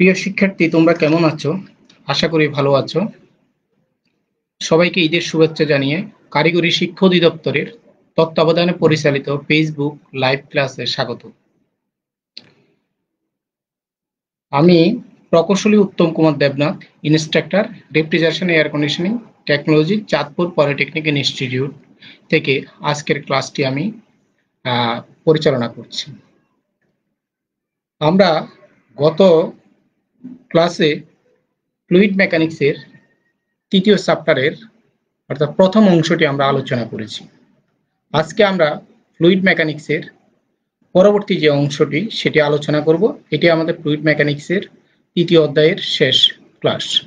প্রিয় শিক্ষার্থী, তোমরা কেমন আছো? আশা করি ভালো আছো। সবাইকে ঈদের শুভেচ্ছা জানিয়ে কারিগরি শিক্ষা অধিদপ্তরের তত্ত্বাবধানে পরিচালিত ফেসবুক লাইভ ক্লাসে স্বাগত। আমি প্রকৌশলী Uttam Kumar Debnath instructor refrigeration air conditioning technology Chandpur polytechnic institute থেকে আজকের ক্লাসটি আমি পরিচালনা করছি। আমরা গত ক্লাসে ফ্লুইড মেকানিক্সের তৃতীয় চ্যাপ্টারের অর্থাৎ প্রথম অংশটি আমরা আলোচনা করেছি। আজকে আমরা ফ্লুইড মেকানিক্সের পরবর্তী যে অংশটি সেটি আলোচনা করব, এটি আমাদের ফ্লুইড মেকানিক্সের তৃতীয় অধ্যায়ের শেষ ক্লাস।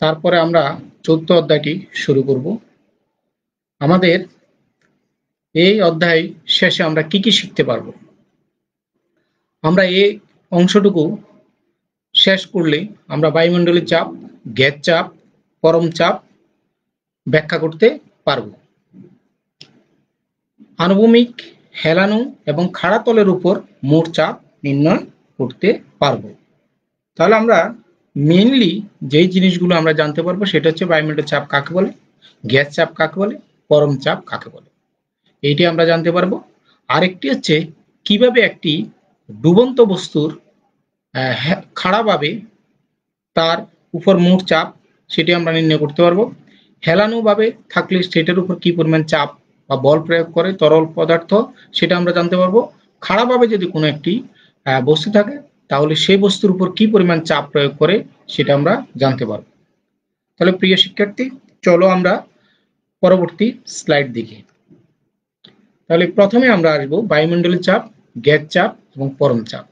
তারপরে আমরা চৌদ্দ অধ্যায়টি শুরু করব। আমাদের এই অধ্যায় শেষে আমরা কি কি শিখতে পারব? আমরা এই অংশটুকু শেষ করলে আমরা বায়ুমণ্ডলের চাপ, গ্যাস চাপ, পরম চাপ ব্যাখ্যা করতে পারব। আনুভূমিক, হেলানো এবং খাড়া তলের উপর মোট চাপ নির্ণয় করতে পারব। তাহলে আমরা মেনলি যেই জিনিসগুলো আমরা জানতে পারব সেটা হচ্ছে বায়ুমণ্ডলের চাপ কাকে বলে, গ্যাস চাপ কাকে বলে, পরম চাপ কাকে বলে। এইটি আমরা জানতে পারব। আরেকটি হচ্ছে কীভাবে একটি ডুবন্ত বস্তুর খাড়াভাবে তার উপর মোট চাপ সেটি আমরা নির্ণয় করতে পারব। হেলানোভাবে থাকলে সেটার উপর কি পরিমাণ চাপ বা বল প্রয়োগ করে, তরল পদার্থ সেটা আমরা জানতে পারব। খাড়াভাবে যদি কোনো একটি বস্তু থাকে, তাহলে সেই বস্তুর উপর কি পরিমাণ চাপ প্রয়োগ করে সেটা আমরা জানতে পারব। তাহলে প্রিয় শিক্ষার্থী, চলো আমরা পরবর্তী স্লাইড দেখি। তাহলে প্রথমে আমরা আসব বায়ুমণ্ডলের চাপ, গ্যাস চাপ এবং পরম চাপ।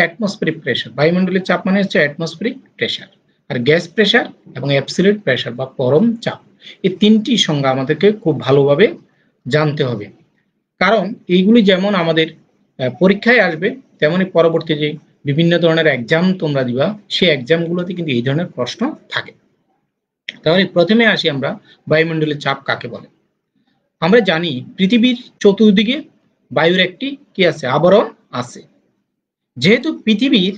অ্যাটমসফেরিক প্রেশার বায়ুমণ্ডলের চাপ মানে হচ্ছে অ্যাটমসফেরিক প্রেশার আর গ্যাস প্রেশার এবং অ্যাবসলিউট প্রেশার বা পরম চাপ, এই তিনটি সংজ্ঞা আমাদেরকে খুব ভালোভাবে জানতে হবে। কারণ এইগুলি যেমন আমাদের পরীক্ষায় আসবে, তেমনি পরবর্তী যে বিভিন্ন ধরনের এক্সাম তোমরা দিবা, সেই এক্সামগুলোতে কিন্তু এই ধরনের প্রশ্ন থাকে। তাহলে প্রথমে আসি আমরা, বায়ুমণ্ডলের চাপ কাকে বলে? আমরা জানি পৃথিবীর চতুর্দিকে বায়ুর একটি কি আছে? আবরণ আছে। যেহেতু পৃথিবীর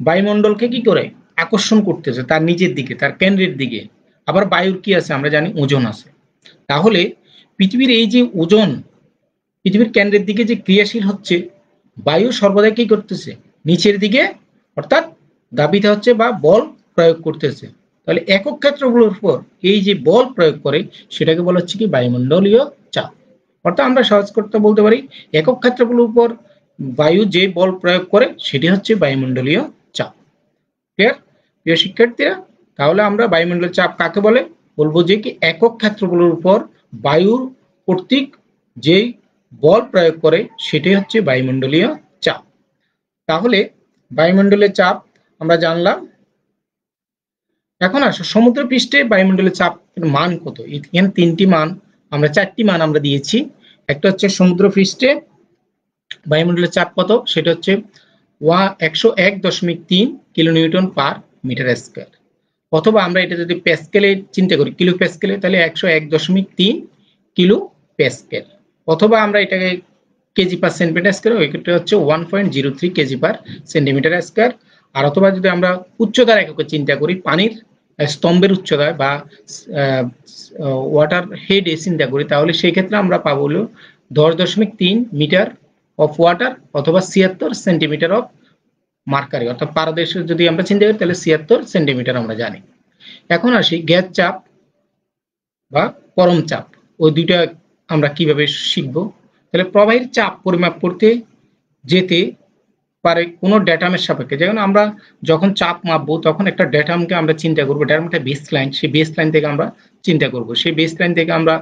বায়ুমণ্ডলকে কি করে আকর্ষণ করতেছে তার নিজের দিকে, তার কেন্দ্রের দিকে, আবার বায়ুর কি আছে আমরা জানি ওজন আছে। তাহলে পৃথিবীর এই যে ওজন, পৃথিবীর কেন্দ্রের দিকে যে ক্রিয়াশীল হচ্ছে, বায়ু সর্বদা কি করতেছে? নিচের দিকে, অর্থাৎ দাবিতে হচ্ছে বা বল প্রয়োগ করতেছে। তাহলে একক ক্ষেত্রগুলোর উপর এই যে বল প্রয়োগ করে, সেটাকে বলা হচ্ছে কি বায়ুমণ্ডলীয় চাপ। অর্থাৎ আমরা সহজ করতে বলতে পারি, একক ক্ষেত্রগুলোর উপর বায়ু যে বল প্রয়োগ করে, সেটি হচ্ছে বায়ুমণ্ডলীয় চাপ। ক্লিয়ার প্রিয় শিক্ষার্থীরা, তাহলে আমরা বায়ুমণ্ডলীয় চাপ কাকে বলে? বলব যে কি একক ক্ষেত্রগুলোর উপর বায়ুর কর্তৃক যে বল প্রয়োগ করে সেটি হচ্ছে বায়ুমণ্ডলীয় চাপ। তাহলে বায়ুমণ্ডলের চাপ আমরা জানলাম। এখন আসো, সমুদ্র পৃষ্ঠে বায়ুমণ্ডলের চাপের মান কত? এখানে তিনটি মান, আমরা চারটি মান আমরা দিয়েছি। একটা হচ্ছে সমুদ্র পৃষ্ঠে বায়ুমণ্ডলের চাপ কত? সেটা হচ্ছে ওয়া একশো এক দশমিক তিন kilo newton per metre square. অথবা আমরা এটা যদি প্যাসকেলে চিন্তা করি কিলো প্যাসকেলে তাহলে একশো এক দশমিক তিন কিলো প্যাসকেল অথবা আমরা এটাকে কেজি পার সেন্টিমিটার স্কোয়ার ক্ষেত্রে হচ্ছে one point zero three kg per centimetre square. আর অথবা যদি আমরা উচ্চতার এককে চিন্তা করি, পানির স্তম্ভের উচ্চতায় বা ওয়াটার হেডে চিন্তা করি, তাহলে সেই ক্ষেত্রে আমরা পাবো হলো দশ দশমিক তিন মিটার অফ ওয়াটার অথবা ছিয়াত্তর সেন্টিমিটার অফ মার্কারি অর্থাৎ পারদেশের যদি আমরা চিন্তা করি, তাহলে ছিয়াত্তর সেন্টিমিটার আমরা জানি। এখন আসি গ্যাস চাপ বা পরম চাপ। ওই দুইটা আমরা কীভাবে শিখব? তাহলে প্রবাহের চাপ পরিমাপ করতে যেতে পারে কোনো ড্যাটামের সাপেক্ষে। যেমন আমরা যখন চাপ মাপবো, তখন একটা ড্যাটামকে আমরা চিন্তা করব। ড্যাটামটা বেস লাইন সেই বেস লাইন থেকে আমরা চিন্তা করব। সেই বেস লাইন থেকে আমরা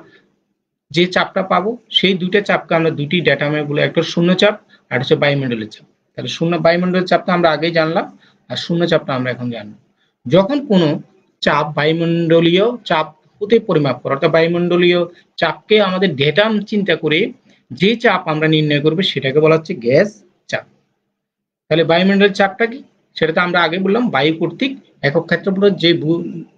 যে চাপটা পাবো, সেই দুইটা চাপকে আমরা দুটি ডেটামে বলে একটা শূন্য চাপ আর হচ্ছে বায়ুমণ্ডলের চাপ। তাহলে শূন্য বায়ুমণ্ডলের চাপটা আমরা আগেই জানলাম আর শূন্য চাপটা আমরা এখন জানলাম। যখন কোনো চাপ বায়ুমণ্ডলীয় চাপ হতে পরিমাপ করা, অর্থাৎ বায়ুমণ্ডলীয় চাপকে আমাদের ডেটাম চিন্তা করে যে চাপ আমরা নির্ণয় করব সেটাকে বলা হচ্ছে গ্যাস চাপ। তাহলে বায়ুমণ্ডলের চাপটা কি? সেটা তো আমরা আগে বললাম, বায়ু কর্তৃক একক ক্ষেত্রফল যে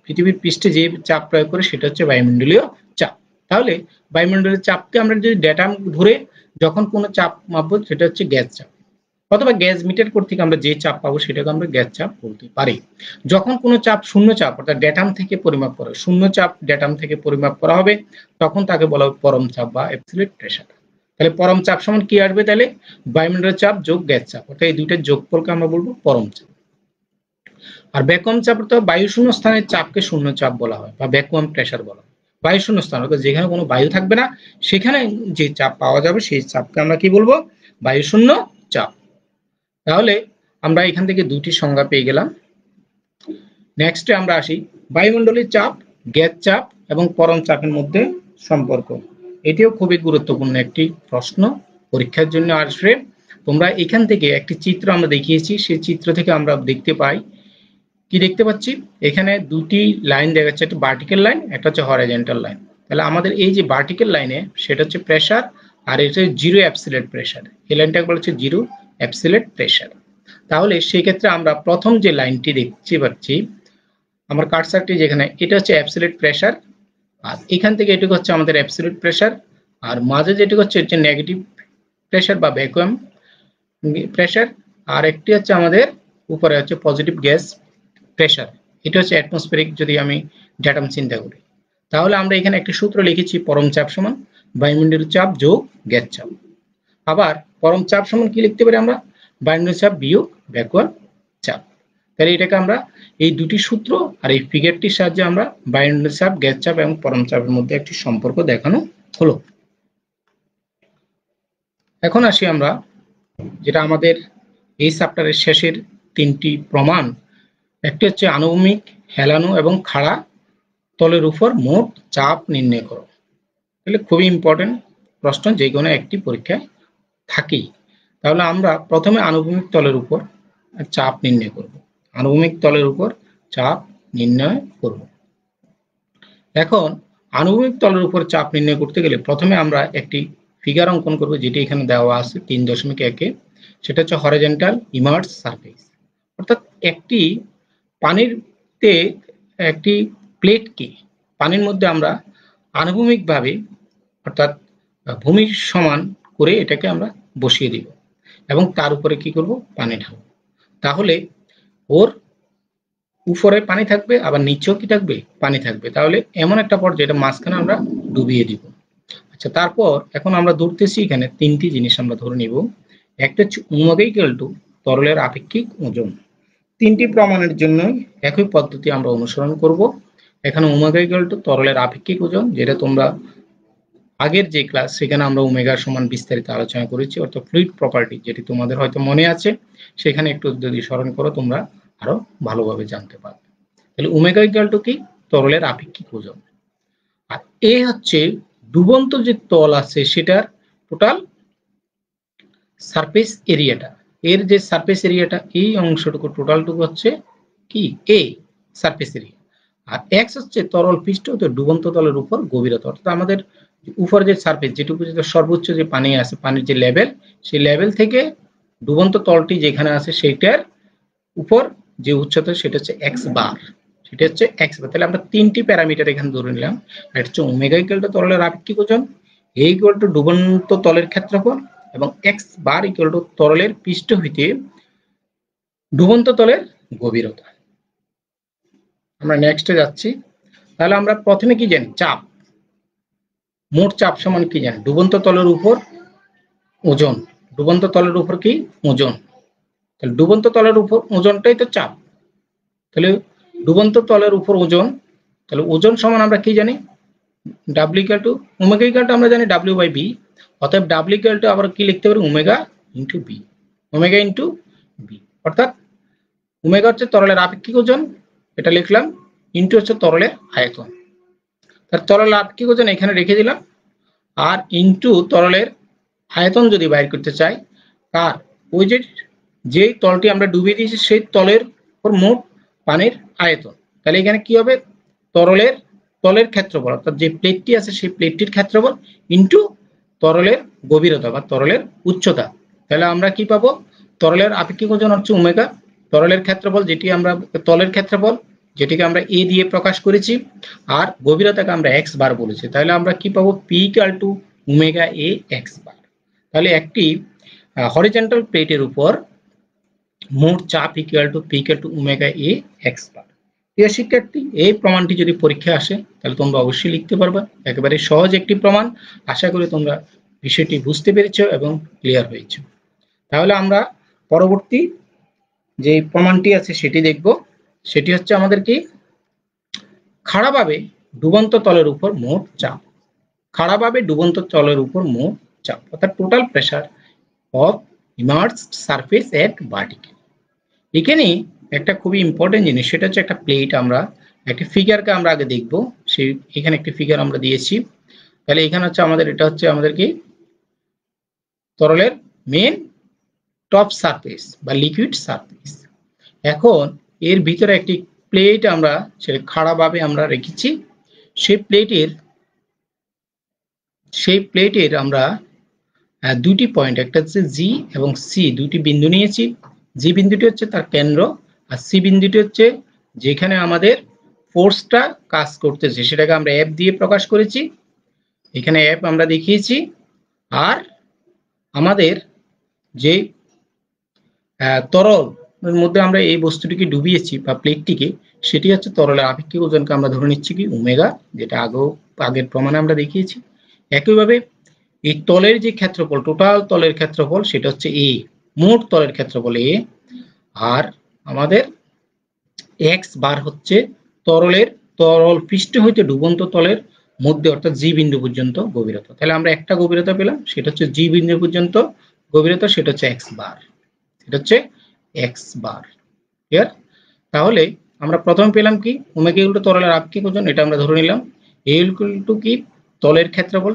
পৃথিবীর পৃষ্ঠে যে চাপ প্রয়োগ করে সেটা হচ্ছে বায়ুমণ্ডলীয় চাপ। তাহলে বায়ুমণ্ডলের চাপকে আমরা যদি ডেটা ধরে যখন কোনো চাপ মাপবো, সেটা হচ্ছে গ্যাস চাপ। অথবা গ্যাস মিটার কর্তৃক আমরা যে চাপ পাবো সেটাকে আমরা গ্যাস চাপ বলতে পারি। যখন কোনো চাপ শূন্য চাপ, অর্থাৎ ডেটাম থেকে পরিমাপ করা, শূন্য চাপ ডেটাম থেকে পরিমাপ করা হবে, তখন তাকে বলা হবে পরম চাপ বা অ্যাবসলিউট প্রেসার তাহলে পরম চাপ সমান কি আসবে তাহলে? বায়ুমণ্ডলের চাপ যোগ গ্যাস চাপ, অর্থাৎ এই দুইটার যোগফলকে আমরা বলব পরম চাপ। আর ভ্যাকুয়াম চাপ অর্থাৎ বায়ু শূন্য স্থানের চাপকে শূন্য চাপ বলা হয়, বা ভ্যাকুয়াম প্রেসার বলা হয়। বায়ু শূন্য স্থান অর্থাৎ যেখানে কোনো বায়ু থাকবে না, সেখানে যে চাপ পাওয়া যাবে, সেই চাপকে আমরা কি বলব? বায়ু শূন্য চাপ। তাহলে আমরা এখান থেকে দুটি সংজ্ঞা পেয়ে গেলাম। নেক্সটে আমরা আসি। বায়ুমণ্ডলের চাপ, গ্যাস চাপ এবং পরম চাপের মধ্যে সম্পর্ক। এটিও খুবই গুরুত্বপূর্ণ একটি প্রশ্ন পরীক্ষার জন্য আসবে। তোমরা এখান থেকে একটি চিত্র আমরা দেখিয়েছি। সেই চিত্র থেকে আমরা দেখতে পাই কি দেখতে পাচ্ছি? এখানে দুটি লাইন দেখা যাচ্ছে, একটা ভার্টিক্যাল লাইন একটা হচ্ছে হরাইজন্টাল লাইন তাহলে আমাদের এই যে ভার্টিক্যাল লাইনে সেটা হচ্ছে প্রেসার আর এটা জিরো অ্যাপসিলেট প্রেসার এই লাইনটাকে বলা হচ্ছে জিরো অ্যাপসিলেট প্রেসার তাহলে সেই ক্ষেত্রে আমরা প্রথম যে লাইনটি দেখতে পাচ্ছি, আমার কার্সারটি যেখানে, এটা হচ্ছে অ্যাপসিলেট প্রেসার আর এখান থেকে এটুকু হচ্ছে আমাদের অ্যাপসিলেট প্রেসার আর মাঝে যেটুকু হচ্ছে হচ্ছে নেগেটিভ প্রেসার বা ভ্যাকুয়াম প্রেসার আর একটি হচ্ছে আমাদের উপরে হচ্ছে পজিটিভ গ্যাস প্রেসার এটা হচ্ছে অ্যাটমসফেরিক যদি আমি ড্যাটাম চিন্তা করি। তাহলে আমরা এখানে একটি সূত্র লিখেছি, পরম চাপ সমান বায়ুমণ্ডলের চাপ যোগ গ্যাস চাপ। আবার পরম চাপ সমান কি লিখতে পারি আমরা? বায়ুমণ্ডলের চাপ বিয়োগ ব্যাকওয়ার্ড চাপ। তাহলে এটাকে আমরা এই দুটি সূত্র আর এই ফিগারটির সাহায্যে আমরা বায়ুমণ্ডলের চাপ, গ্যাস চাপ এবং পরম চাপের মধ্যে একটি সম্পর্ক দেখানো হলো। এখন আসি আমরা, যেটা আমাদের এই চ্যাপ্টারের শেষের তিনটি প্রমাণ একটি হচ্ছে আনুভূমিক, হেলানো এবং খাড়া তলের উপর মোট চাপ নির্ণয় করো। তাহলে খুবই ইম্পর্টেন্ট প্রশ্ন যে কোনো একটি পরীক্ষায় থাকেই। তাহলে আমরা প্রথমে আনুভূমিক তলের উপর চাপ নির্ণয় করব। আনুভূমিক তলের উপর চাপ নির্ণয় করব। এখন আনুভূমিক তলের উপর চাপ নির্ণয় করতে গেলে প্রথমে আমরা একটি ফিগার অঙ্কন করব যেটি এখানে দেওয়া আছে তিন দশমিক একে। সেটা হচ্ছে হরিজেন্টাল ইমার্স সারফেস অর্থাৎ একটি পানিরতে একটি প্লেটকে পানির মধ্যে আমরা আনুভূমিকভাবে, অর্থাৎ ভূমির সমান করে এটাকে আমরা বসিয়ে দিব এবং তার উপরে কি করব? পানি ঢালব। তাহলে ওর উপরে পানি থাকবে, আবার নিচেও কি থাকবে? পানি থাকবে। তাহলে এমন একটা পর্যায়ে এটা মাঝখানে আমরা ডুবিয়ে দিব। আচ্ছা তারপর এখন আমরা ধরতেছি এখানে তিনটি জিনিস আমরা ধরে নিব। একটা হচ্ছে উমগ ইকুয়াল টু তরলের আপেক্ষিক ওজন। তিনটি প্রমাণের জন্য একই পদ্ধতি আমরা অনুসরণ করব। এখানে ওমেগা ইকুয়াল টু তরলের আপেক্ষিক ওজন, যেটা তোমরা আগের যে ক্লাস সেখানে আমরা ওমেগার সমান বিস্তারিত আলোচনা করেছি, অর্থাৎ ফ্লুইড প্রপার্টি যেটি তোমাদের হয়তো মনে আছে, সেখানে একটু যদি স্মরণ করো, তোমরা আরও ভালোভাবে জানতে পারবে। তাহলে ওমেগা ইকুয়াল টু কি? তরলের আপেক্ষিক ওজন। আর এ হচ্ছে ডুবন্ত যে তল আছে, সেটার টোটাল সারফেস এরিয়াটা এর যে সারফেস এরিয়াটা এই অংশটুকু টোটালটুকু হচ্ছে কি? এ সারফেস এরিয়া আর এক্স হচ্ছে তরল পৃষ্ঠ, তো ডুবন্ত তলের উপর গভীরতা। অর্থাৎ আমাদের উপর যে সারফেস যেটুকু যে সর্বোচ্চ যে পানি আছে, পানির যে লেভেল সেই লেভেল থেকে ডুবন্ত তলটি যেখানে আছে, সেইটার উপর যে উচ্চতা, সেটা হচ্ছে এক্স বার সেটা হচ্ছে এক্স বার তাহলে আমরা তিনটি প্যারামিটার এখানে ধরে নিলাম। এটা হচ্ছে ওমেগা ইকুয়াল টু তরলের আপেক্ষিক ওজন এ ইকুয়াল টু ডুবন্ত তলের ক্ষেত্রফল এবং এক্স বার ইকুয়াল টু তরলের পৃষ্ঠ হইতে ডুবন্ত তলের গভীরতা। আমরা নেক্সটে যাচ্ছি। তাহলে আমরা প্রথমে কি জানি? চাপ। মোট চাপ সমান কি জানি? ডুবন্ত তলের উপর ওজন। ডুবন্ত তলের উপর কি? ওজন। তাহলে ডুবন্ত তলের উপর ওজনটাই তো চাপ। তাহলে ডুবন্ত তলের উপর ওজন, তাহলে ওজন সমান আমরা কি জানি? W equal to omega equal to আমরা জানি ডাব্লিউ বাই বি অতএব ডাব্লিউ টু আবার কি লিখতে পারি? Omega into b omega into b অর্থাৎ ওমেগা হচ্ছে তরলের আপেক্ষিক ওজন, এটা লিখলাম ইন্টু হচ্ছে তরলের আয়তন। তার তরলের আপেক্ষিক ওজন এখানে রেখে দিলাম, আর ইন্টু তরলের আয়তন যদি বাইর করতে চাই, তার ওই যে, যেই তলটি আমরা ডুবিয়ে দিয়েছি, সেই তলের উপর মোট পানির আয়তন। তাহলে এখানে কি হবে? তরলের, তলের ক্ষেত্রফল, অর্থাৎ যে প্লেটটি আছে, সেই প্লেটটির ক্ষেত্রফল ইন্টু তরলের গভীরতা বা তরলের উচ্চতা। তাহলে আমরা কি পাবো? তরলের আপেক্ষিক ওজন হচ্ছে ওমেগা। তরলের ক্ষেত্রফল যেটি আমরা, তলের ক্ষেত্রফল যেটিকে আমরা এ দিয়ে প্রকাশ করেছি, আর গভীরতাকে আমরা এক্স বার বলেছি। তাহলে আমরা কি পাবো? P equal to omega a x bar তাহলে একটি হরিজেন্টাল প্লেটের উপর মোট চাপ equal to p equal to omega a x bar প্রিয় শিক্ষার্থী এই প্রমাণটি যদি পরীক্ষা আসে, তাহলে তোমরা অবশ্যই লিখতে পারবা। একেবারে সহজ একটি প্রমাণ। আশা করি তোমরা বিষয়টি বুঝতে পেরেছ এবং ক্লিয়ার হয়েছে। তাহলে আমরা পরবর্তী যে প্রমাণটি আছে, সেটি দেখব। সেটি হচ্ছে আমাদের কি? খাড়াভাবে ডুবন্ত তলের উপর মোট চাপ। খাড়াভাবে ডুবন্ত তলের উপর মোট চাপ। অর্থাৎ total pressure of immersed surface at vertical এখানে একটা খুবই ইম্পর্টেন্ট জিনিস, সেটা হচ্ছে একটা প্লেট আমরা, একটা ফিগারকে আমরা আগে দেখব। সেই, এখানে একটি ফিগার আমরা দিয়েছি। তাহলে এখানে হচ্ছে আমাদের, এটা হচ্ছে আমাদের কি? তরলের মেন টপ সারফেস বা লিকুইড সারফেস এখন এর ভিতরে একটি প্লেট আমরা সেটা খাড়াভাবে আমরা রেখেছি। সেই প্লেটের সেই প্লেটের আমরা দুটি পয়েন্ট একটা হচ্ছে জি এবং সি দুটি বিন্দু নিয়েছি। জি বিন্দুটি হচ্ছে তার কেন্দ্র। আর সি বিন্দুটি হচ্ছে যেখানে আমাদের ফোর্সটা কাজ করতেছে। সেটাকে আমরা অ্যাপ দিয়ে প্রকাশ করেছি। এখানে অ্যাপ আমরা দেখিয়েছি। আর আমাদের যে তরল মধ্যে আমরা এই বস্তুটিকে ডুবিয়েছি বা প্লেটটিকে, সেটি হচ্ছে তরলের আপেক্ষিক ওজনকে আমরা ধরে নিচ্ছি কি ওমেগা, যেটা আগেও, আগের প্রমাণে আমরা দেখিয়েছি। একইভাবে এই তলের যে ক্ষেত্রফল টোটাল তলের ক্ষেত্রফল, সেটা হচ্ছে এ মোট তলের ক্ষেত্রফল এ আর আমাদের এক্স বার হচ্ছে তরলের, তরল পৃষ্ঠ হইতে ডুবন্ত তলের মধ্যে, অর্থাৎ জি বিন্দু পর্যন্ত গভীরতা। তাহলে আমরা একটা গভীরতা পেলাম, সেটা হচ্ছে জি বিন্দু পর্যন্ত গভীরতা, সেটা হচ্ছে এক্স বার। সেটা হচ্ছে এক্স বার। ক্লিয়ার তাহলে আমরা প্রথম পেলাম কি? ওমেগা ইকুয়াল টু তরলের আপেক্ষিক ওজন, এটা আমরা ধরে নিলাম। এ টু কি? তলের ক্ষেত্রফল।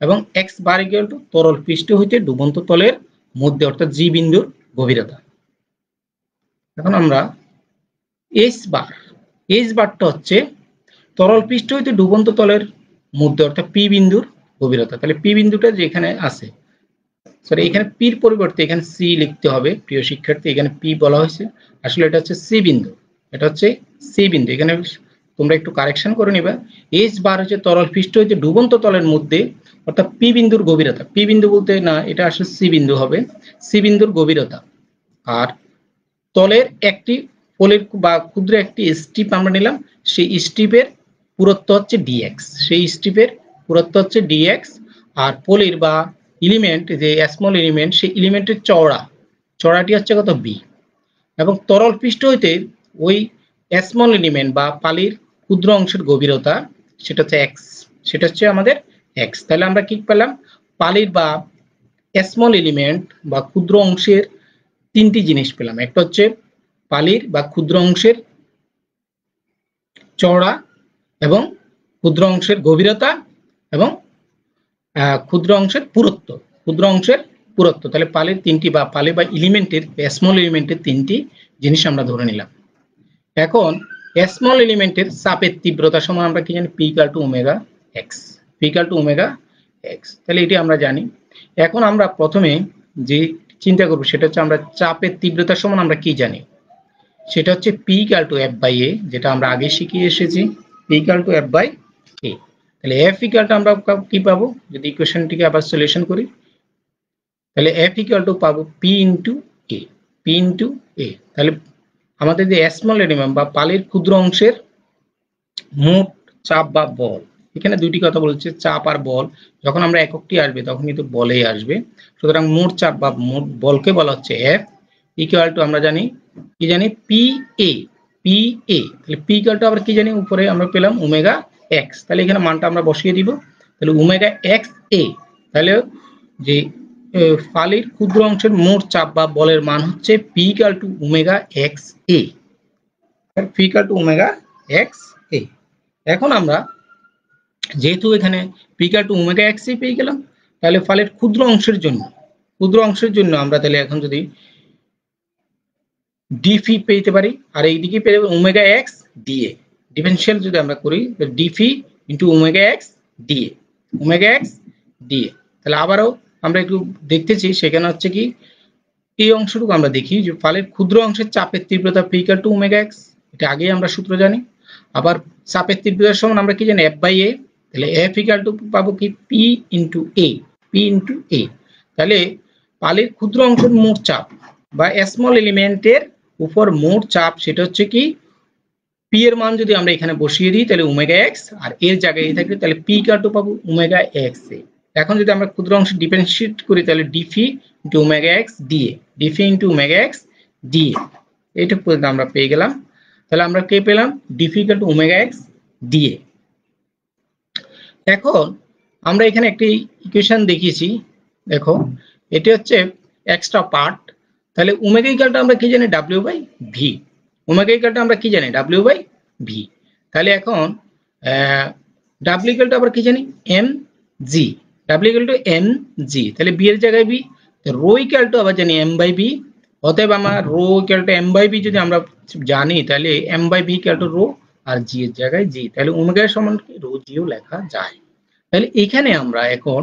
এবং এক্স বার ইকুয়াল টু তরল পৃষ্ঠ হইতে ডুবন্ত তলের মধ্যে, অর্থাৎ জি বিন্দুর গভীরতা। এখন আমরা এইচ বার এইচ বারটা হচ্ছে তরল পৃষ্ঠ হইতে ডুবন্ত তলের মধ্যে অর্থাৎ পি বিন্দুর গভীরতা। তাহলে পি বিন্দুটা যেখানে আছে সরি এখানে পির পরিবর্তে এখানে সি লিখতে হবে প্রিয় শিক্ষার্থী এখানে পি বলা হয়েছে। আসলে এটা হচ্ছে সি বিন্দু এটা হচ্ছে সি বিন্দু। এখানে তোমরা একটু কারেকশন করে নিবা। এইচ বার হচ্ছে তরল পৃষ্ঠ হইতে ডুবন্ত তলের মধ্যে অর্থাৎ পি বিন্দুর গভীরতা। পি বিন্দু বলতে না এটা আসলে সি বিন্দু হবে সি বিন্দুর গভীরতা। আর তলের একটি পোলের বা ক্ষুদ্র একটি স্ট্রিপ আমরা নিলাম, সেই স্ট্রিপের পুরত্ব হচ্ছে ডিএক্স সেই স্ট্রিপের পুরত্ব হচ্ছে ডিএক্স আর পলির বা এলিমেন্ট যে স্মল এলিমেন্ট সেই এলিমেন্টের চওড়া, চওড়াটি হচ্ছে কত বি এবং তরল পৃষ্ঠ হইতে ওই স্মল এলিমেন্ট বা পালির ক্ষুদ্র অংশের গভীরতা, সেটা হচ্ছে এক্স সেটা হচ্ছে আমাদের এক্স তাহলে আমরা কি পেলাম? পালির বা স্মল এলিমেন্ট বা ক্ষুদ্র অংশের তিনটি জিনিস পেলাম। একটা হচ্ছে পালির বা ক্ষুদ্র অংশের চওড়া এবং ক্ষুদ্র অংশের গভীরতা এবং ক্ষুদ্র অংশের পুরত্ব। ক্ষুদ্র অংশের পুরত্ব। তাহলে পালের তিনটি বা পালে বা এলিমেন্টের স্মল এলিমেন্টের তিনটি জিনিস আমরা ধরে নিলাম। এখন স্মল এলিমেন্টের চাপের তীব্রতা সময় আমরা কি জানি? P equal to omega x p equal to omega x তাহলে এটি আমরা জানি। এখন আমরা প্রথমে যে চিন্তা করব, সেটা হচ্ছে আমরা চাপের তীব্রতার সমান আমরা কি জানি? সেটা হচ্ছে P equal two F by এ যেটা আমরা আগে শিখিয়ে এসেছি। P equal two F by এ তাহলে এফ ইকালটা আমরা কি পাবো? যদি ইকুয়েশনটিকে আবার সলিউশন করি, তাহলে এফ ইকাল টু পাবো p into a p into a তাহলে আমাদের যে স্মল এলিমেন্ট বা পালের ক্ষুদ্র অংশের মোট চাপ বা বল এখানে দুটি কথা বলছে চাপ আর বল। যখন আমরা এককটি আসবে, তখন কিন্তু বলেই আসবে। সুতরাং মোট চাপ বা মোট বলকে বলা হচ্ছে এফ ইকুয়াল টু আমরা জানি, কি জানি? পি এ পি এ তাহলে পি ইকুয়াল টু আবার কি জানি? উপরে আমরা পেলাম ওমেগা এক্স তাহলে এখানে মানটা আমরা বসিয়ে দিব। তাহলে ওমেগা এক্স এ তাহলে যে ফালির ক্ষুদ্র অংশের মোট চাপ বা বলের মান হচ্ছে p equal to omega x a p equal to omega x a এখন আমরা যেহেতু এখানে p equal to omega x পেয়ে গেলাম, তাহলে ফালের ক্ষুদ্র অংশের জন্য, ক্ষুদ্র অংশের জন্য আমরা তাহলে এখন যদি ডিফি পেতে পারি, আর এইদিকে পেয়ে যাব ওমেগা এক্স ডিএ ডিফারেন্সিয়াল যদি আমরা করি d f into omega x d a omega x d a তাহলে আবারও আমরা একটু দেখতেছি সেখানে হচ্ছে কি, এই অংশটুকু আমরা দেখি, যে ফালের ক্ষুদ্র অংশের চাপের তীব্রতা পিকার টু ওমেগা এক্স এটা আগেই আমরা সূত্র জানি, আবার চাপের তীব্রতার সমান আমরা কি জানি এফ বাই এ তাহলে এফ ইকাল টু পাবো কি? P into a p into a তাহলে পালের ক্ষুদ্র অংশের মোট চাপ বা স্মল এলিমেন্টের উপর মোট চাপ, সেটা হচ্ছে কি? পি এর মান যদি আমরা এখানে বসিয়ে দিই, তাহলে ওমেগা এক্স আর এর জায়গায় থাকবে তাহলে পি কাটু পাবো ওমেগা এক্স এ। এখন যদি আমরা ক্ষুদ্র অংশ ডিফারেন্সিয়েট করি, তাহলে dF into omega x dA dF into omega x dA এইটুকু পর্যন্ত আমরা পেয়ে গেলাম। তাহলে আমরা কে পেলাম? DF to omega x dA এখন আমরা এখানে একটি ইকুয়েশন দেখিয়েছি। দেখো, এটি হচ্ছে এক্সট্রা পার্ট তাহলে ওমেগা ইকালটা আমরা কি জানি? ডাব্লিউ বাই ভি ওমেগা ইকালটা আমরা কি জানি? ডাব্লিউ বাই ভি তাহলে এখন ডাব্লিউ ইকালটা আবার কি জানি? M g W equal to M g তাহলে বি এর জায়গায় বি রো ইকাল টু আবার জানি এম বাই বি অতএব আমার rho equal to M by B যদি আমরা জানি, তাহলে M by B equal to rho আর জি এর জায়গায় জি তাহলে ওমেগা সমান রো জিও লেখা যায়। তাহলে এখানে আমরা এখন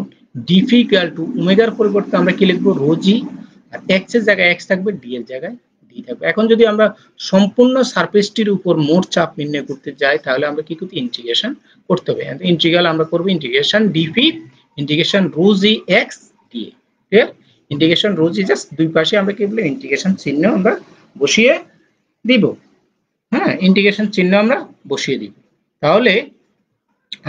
ডিফি ইকাল টু ওমেগার পরিবর্তে আমরা কি লিখব? রো জি আর এক্সের জায়গায় এক্স থাকবে ডি এর জায়গায় ডি থাকবে। এখন যদি আমরা সম্পূর্ণ সারফেসটির উপর মোট চাপ নির্ণয় করতে যাই, তাহলে আমরা কি করতে ইন্টিগ্রেশন করতে হবে। ইন্টিগ্রাল আমরা করব integration dF integration rho g x d এর ইন্টিগ্রেশন রো জি জাস্ট দুই পাশে আমরা কি বলি ইন্টিগ্রেশন চিহ্ন আমরা বসিয়ে দিব। হ্যাঁ ইন্টিগ্রেশন চিহ্ন আমরা বসিয়ে দিব তাহলে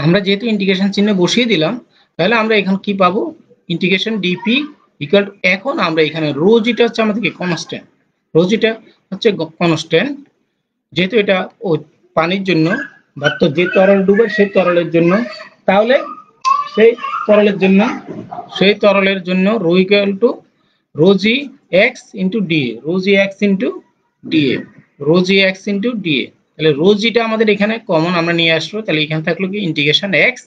আমরা যেহেতু ইন্টিগ্রেশন চিহ্ন বসিয়ে দিলাম, তাহলে আমরা এখন কি পাবো? ইন্টিগ্রেশন ডিপি ইকুয়াল এখন আমরা এখানে রোজিটা হচ্ছে আমাদেরকে কনস্ট্যান্ট রোজিটা হচ্ছে কনস্ট্যান্ট যেহেতু এটা ও পানির জন্য বা তো যে তরল ডুবে সেই তরলের জন্য, তাহলে সেই তরলের জন্য, সেই তরলের জন্য rho equal to rho g x into dA rho g x into dA rho g x into dA তাহলে রোজিটা আমাদের এখানে কমন আমরা নিয়ে আসব। তাহলে এখানে থাকল কি? ইন্টিগ্রেশন এক্স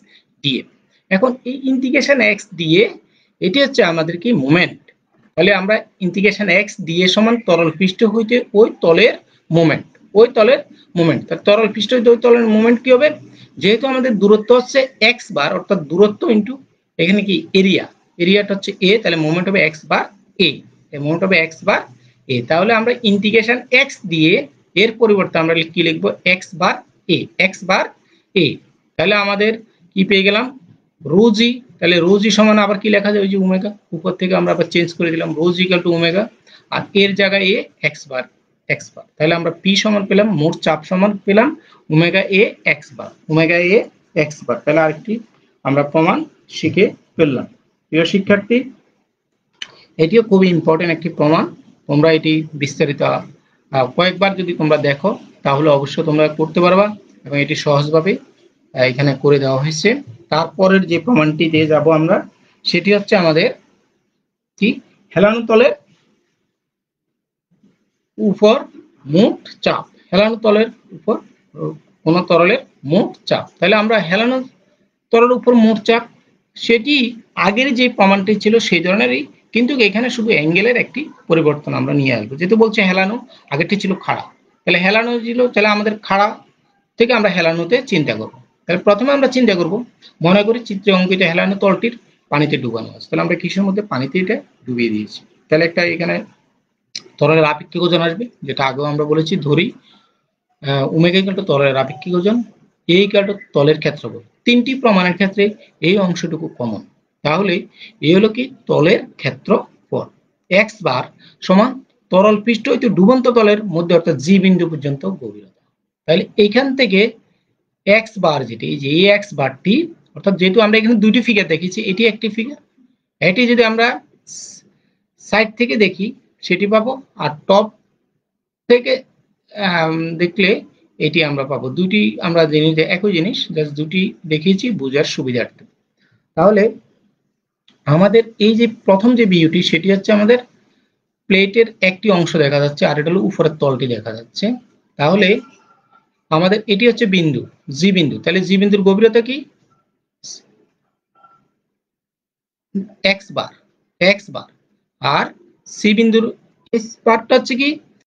ডিএ এখন এই ইন্টিগ্রেশন এক্স দিয়ে এটি হচ্ছে আমাদের কি মোমেন্ট তাহলে আমরা ইন্টিগ্রেশন এক্স দিয়ে সমান তরল পৃষ্ঠ হইতে ওই তলের মোমেন্ট ওই তলের মোমেন্ট তার তরল পৃষ্ঠ হইতে ওই তলের মোমেন্ট কি হবে? যেহেতু আমাদের দূরত্ব হচ্ছে এক্স বার অর্থাৎ দূরত্ব ইন্টু এখানে কি? এরিয়া এরিয়াটা হচ্ছে এ তাহলে মোমেন্ট হবে এক্স বার এ মোমেন্ট হবে এক্স বার এ, তাহলে আমরা ইন্টিগ্রেশন এক্স দিয়ে এর পরিবর্তে আমরা কি লিখব? X bar A x bar A তাহলে আমাদের কি পেয়ে গেলাম? রোজি তাহলে রোজি সমান আবার কি লেখা যায়? ওই যে ওমেগা। উপর থেকে আমরা আবার চেঞ্জ করে দিলাম। Rho g equal to omega. আর এর জায়গায় এ এক্স বার এক্স বার তাহলে আমরা পি সমান পেলাম, মোট চাপ সমান পেলাম, omega A x bar omega A x bar তাহলে আরেকটি আমরা প্রমাণ শিখে ফেললাম। প্রিয় শিক্ষার্থী, এটিও খুবই ইম্পর্টেন্ট একটি প্রমাণ। তোমরা এটি বিস্তারিত কয়েকবার যদি তোমরা দেখো, তাহলে অবশ্যই তোমরা করতে পারবা এবং এটি সহজভাবে এখানে করে দেওয়া হয়েছে। তারপরের যে প্রমাণটি দিয়ে যাব আমরা, সেটি হচ্ছে আমাদের কি? হেলানো তলের উপর মোট চাপ। হেলানো তলের উপর, কোন তরলের মোট চাপ। তাহলে আমরা হেলানো তলের উপর মোট চাপ, সেটি আগের যে প্রমাণটি ছিল, সেই ধরনেরই কিন্তু এখানে শুধু অ্যাঙ্গেলের একটি পরিবর্তন আমরা নিয়ে আসব। যেহেতু বলছে হেলানো, আগেরটি ছিল খাড়া। তাহলে হেলানো ছিল, তাহলে আমাদের খাড়া থেকে আমরা হেলানোতে চিন্তা করব। তাহলে প্রথমে আমরা চিন্তা করব, মনে করি চিত্রে অঙ্কিত হেলানো তলটির পানিতে ডুবানো আছে। তাহলে আমরা কিসের মধ্যে পানিতে এটা ডুবিয়ে দিয়েছি? তাহলে একটা এখানে তরলের আপেক্ষিক ওজন আসবে, যেটা আগেও আমরা বলেছি, ধরি উমেগা ইকাল তরলের আপেক্ষিক ওজন, এই ইকাল তলের ক্ষেত্রফল। তিনটি প্রমাণের ক্ষেত্রে এই অংশটুকু কমন তাহলে এই হলো কি তলের ক্ষেত্রফল। এক্স বার সমান তরল পৃষ্ঠ হইতে ডুবন্ত তলের মধ্যে অর্থাৎ জি বিন্দু পর্যন্ত গভীরতা। তাহলে এইখান থেকে এক্স বার যেটি, এই যে এই এক্স বারটি, অর্থাৎ যেহেতু আমরা এখানে দুটি ফিগার দেখেছি, এটি একটি ফিগার এটি যদি আমরা সাইড থেকে দেখি, সেটি পাবো আর টপ থেকে দেখলে এটি আমরা পাবো। দুটি আমরা জিনিস একই জিনিস জাস্ট দুটি দেখিয়েছি, বোঝার সুবিধার্থে। তাহলে আমাদের এই যে প্রথম যে বিউটি সেটি হচ্ছে আমাদের প্লেটের একটি অংশ দেখা যাচ্ছে, আর এটা হলো উপরের তলটি দেখা যাচ্ছে। তাহলে আমাদের এটি হচ্ছে বিন্দু জি বিন্দু। তাহলে জি বিন্দুর গভীরতা কি? এক্স বার এক্স বার আর সি বিন্দুর পার্টটা হচ্ছে কি?